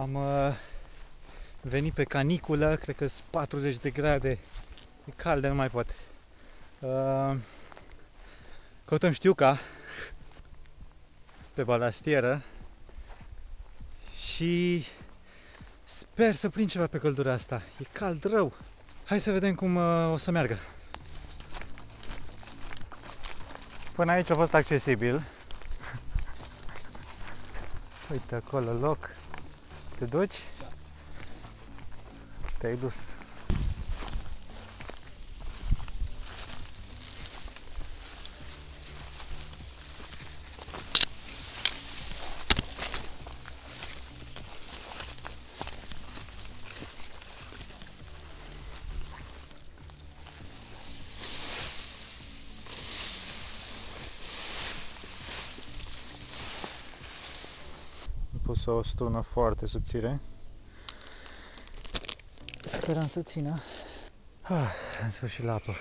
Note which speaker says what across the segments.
Speaker 1: Am uh, venit pe caniculă, cred că sunt 40 de grade. E cald de nu mai pot. Uh, căutăm știuca pe balastieră și sper să prind ceva pe căldura asta. E cald rău. Hai să vedem cum uh, o să meargă. Până aici a fost accesibil. Uite acolo loc. Te duci? Te-ai dus. Pus o strună foarte subțire. Sperăm să țină. Ah, în sfârșit la apă.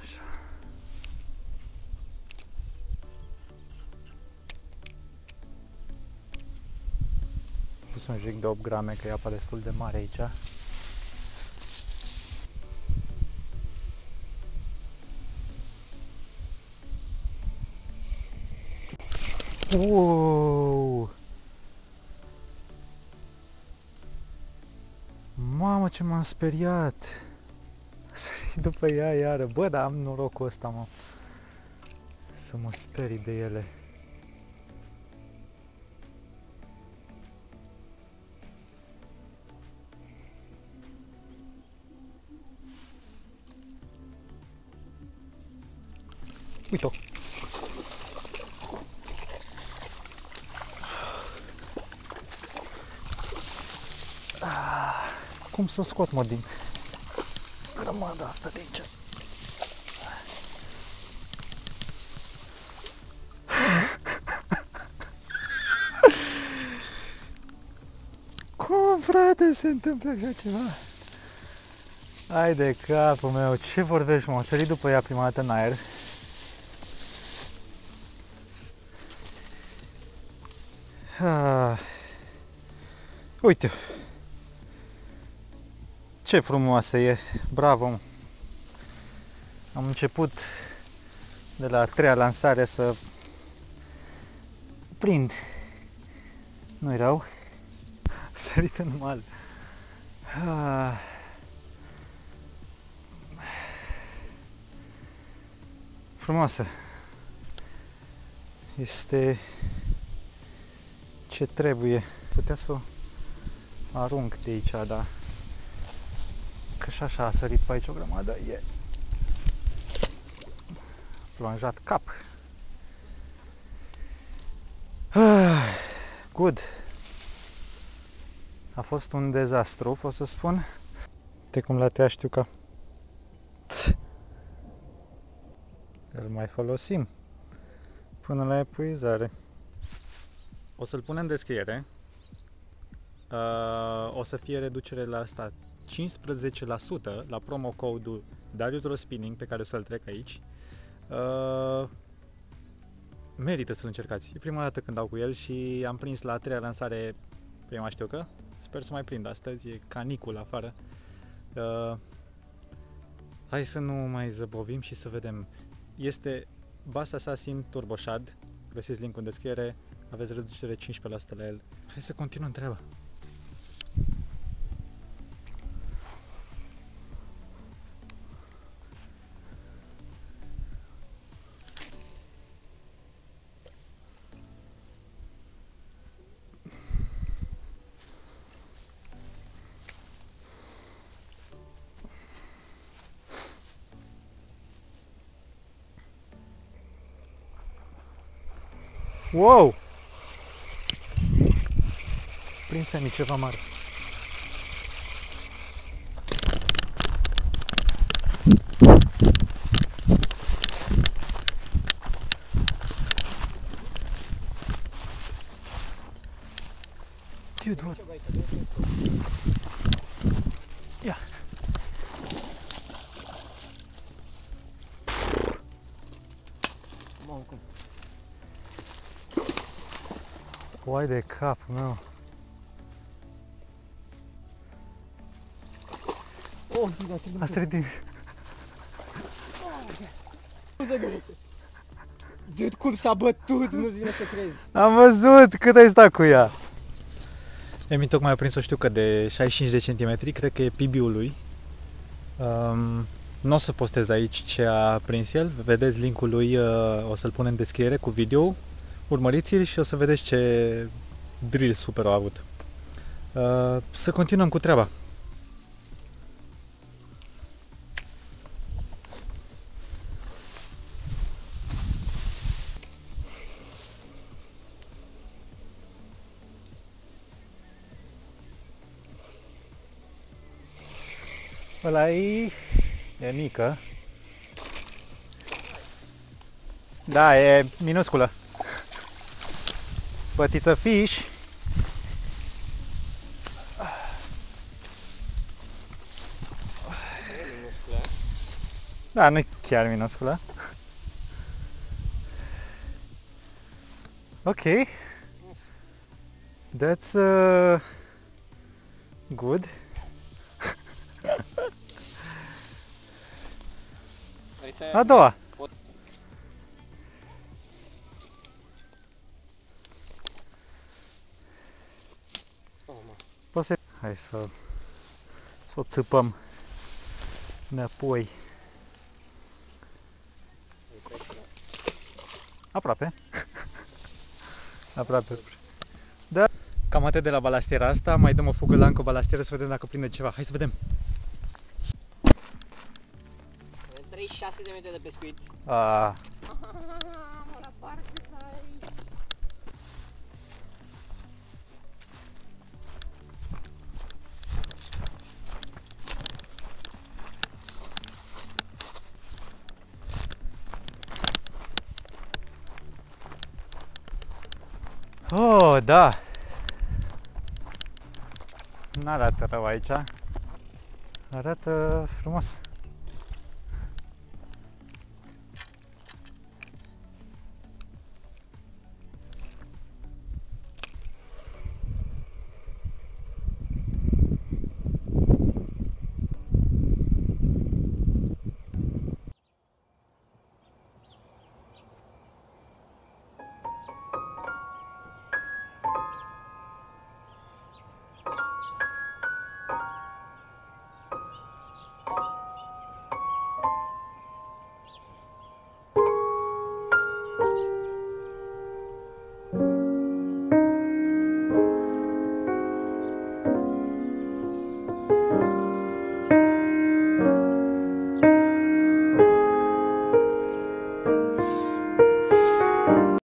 Speaker 1: Așa. Pus un jig de 8 grame, că e apa destul de mare aici. Wow! Mamă, ce m-am speriat! Sări după ea iară. Bă, dar am norocul ăsta, mă. Să mă sperii de ele. Uite-o! Cum să scot, mă, din grămada asta de aici. Cum, frate, se întâmplă așa ceva? Hai de capul meu, ce vorbești, mă? Am sărit după ea prima dată în aer. Ah. Uite, ce frumoasă e, bravo! Am început de la a treia lansare să prind. Nu-i rău. Sărit în mal. Ah. Frumoasă. Este ce trebuie. Putea să o arunc de aici, dar că și așa a sărit pe aici o grămadă, e plonjat cap. Ah, good. A fost un dezastru, pot să spun. De cum la te știu că îl mai folosim până la epuizare. O să-l pun în descriere. Uh, o să fie reducere la asta 15% la promo code-ul Darius Rospinning pe care o să-l trec aici. Uh, merită să-l încercați. E prima dată când dau cu el și am prins la a treia lansare prima știu că. Sper să mai prind astăzi, e canicul afară. Uh, hai să nu mai zăbovim și să vedem. Este Bass Assassin Turbo Shad. Găsiți link în descriere. Aveți reducere 15% la el. Hai să continuăm treaba. Wow! Prinse-mi ceva mare. Dude, what? Uai de capul meu.
Speaker 2: Oh, da, se
Speaker 1: A sărit din...
Speaker 2: Dude, cum s-a bătut, nu-ți vine să crezi.
Speaker 1: Am văzut cât ai stat cu ea. Emi tocmai a prins o știucă de 65 de centimetri, cred că e PB-ul lui. Um, nu o să postez aici ce a prins el, vedeți linkul lui, uh, o să-l pun în descriere cu video. Urmăriți-l și o să vedeți ce drill super au avut. Uh, să continuăm cu treaba. Ăla e, e mică. Da, e minusculă. But it's a fish. Da, nu e chiar minusculă. Ok. That's uh, good.
Speaker 2: Vrei să...
Speaker 1: A doua.
Speaker 2: Oh, mă.
Speaker 1: Poți să... Hai să... Să o țăpăm înapoi. Aproape. Aproape. Da. Cam atât de la balastiera asta. Mai dăm o fugă la încă o balastieră să vedem dacă prinde ceva. Hai să vedem.
Speaker 2: Avem 36 de minute de pescuit.
Speaker 1: Ah, oh, da. N-arată rău aici. Arată frumos.